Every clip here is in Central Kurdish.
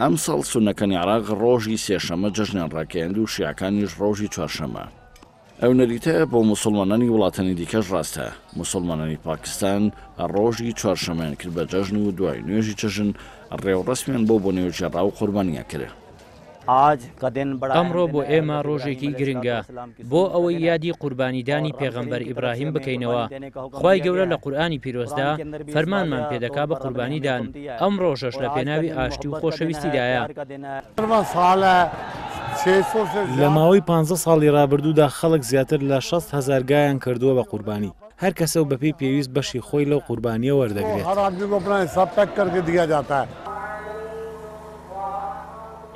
ئەمساڵ سوننەکانی عێراق ڕۆژی سێشەممە جەژنیان ڕاگەیاند و شیعەکانیش ڕۆژی چوارشەممە. ئەو نەریتە بۆ موسڵمانانی وڵاتانی دیکەش ڕاستە، موسڵمانانی پاکستان ڕۆژی چوارشەممەیان کرد بە جەژن و دوای نوێژی جەژن ڕێوڕەسمیان بۆ بۆنێوژێڕا و قوربانییان کرد. ئاج ئەمڕۆ بۆ ئێمە ڕۆژێکی گرنگە بۆ ئەوەی یادی قوربانیدانی پێغەمبەر ئیبراهیم بکەینەوە خی گەورە لە قورآانی پیرۆزدا فەرمانمان پێدەکا بە قوربانیدان ئەم ڕۆژەش لە پێناوی ئاشتی و خۆشەویستیدایە. لە ماوەی پانزە ساڵی ڕابردوودا خەڵک زیاتر لە شەست هەزار گایان کردووە بە قوربانی. هەر کەسە و بە پێی پێویست بەشی خۆی لەو قوربانییە وەردەگرێت.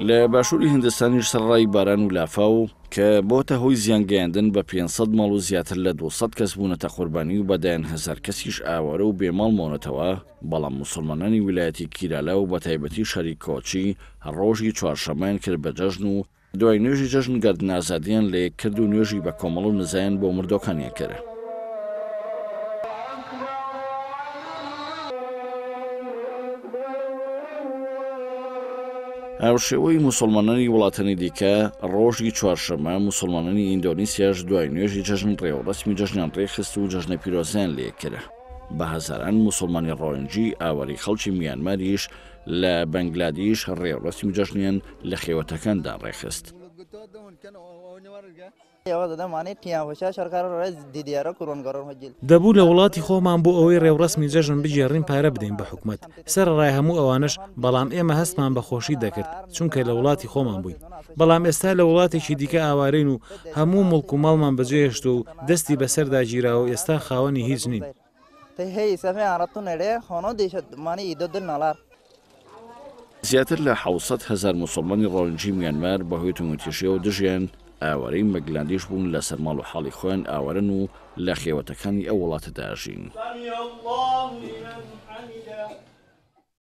لە باشووری هیندستانیش سەرەڕای باران و لافاو، کە بۆتە هۆی زیان گەیاندن بە پێنج سەد ماڵ و زیاتر لە دوو سەد کەس بوونەتە قوربانی و بە دەیان هەزار کەسیش ئاوارە و بێ ماڵ ماونەتەوە، بەڵام موسڵمانانی ویلایەتی کیرالا و بەتایبەتی شاری کۆچی ڕۆژی چوارشەممەیان کرد بە جەژن و دوای نوێژی جەژن گەردن ئازادیان لە یەک کرد و نوێژی بە کۆمەڵ و نزایان بۆ مردۆکانیان کرد. هاوشێوەی مسلمانانی وڵاتانی دیکە ڕۆژی چوارشەمە مسلمانانی ئیندۆنیسیاش دوای نوێژی جەژن ڕێ و ڕسمی جەژنیان ڕێخست و جەژنە پیرۆزیان لێکرا بە هەزاران مسلمانی ڕۆنجی ئاوەری خەڵکی میانماریش لە بەنگلادیش ڕێوڕەسمی جەژنیان لە خێوەتەکاندا ڕێکخست. دەبوو لە وڵاتی خۆمان بۆ ئەوەی ڕێوڕەسمی جەژن بگێڕین پارە بدەین بە حکومەت سەرەڕای هەموو ئەوانەش بەڵام ئێمە هەستمان بە خۆشی دەکرد چونکە لە وڵاتی خۆمان بووین بەڵام ئێستا لە وڵاتێکی دیکە ئاوارەین و هەموو مڵک و ماڵمان بەجێهێشتووە و دەستی بەسەردا گیراوە و ئێستا خاوەنی هیچ نین. زیاتر لە حەوت سەد هەزار موسڵمانی ڕۆهینجی میانمار بەهۆی توندوتیژییەوە دژیان ئاوارەی مەگلاندیش بوون لەسەر ماڵ و حاڵی خۆیان ئاوارەن و لە خێوەتەکانی ئەو وڵاتەدا ئەژین.